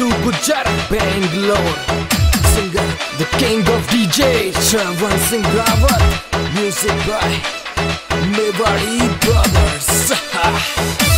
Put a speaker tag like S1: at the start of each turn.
S1: to Gujarat, Bangalore. Singer, the king of DJ, Shravan Singh Rawat. Music by Mewari Brothers.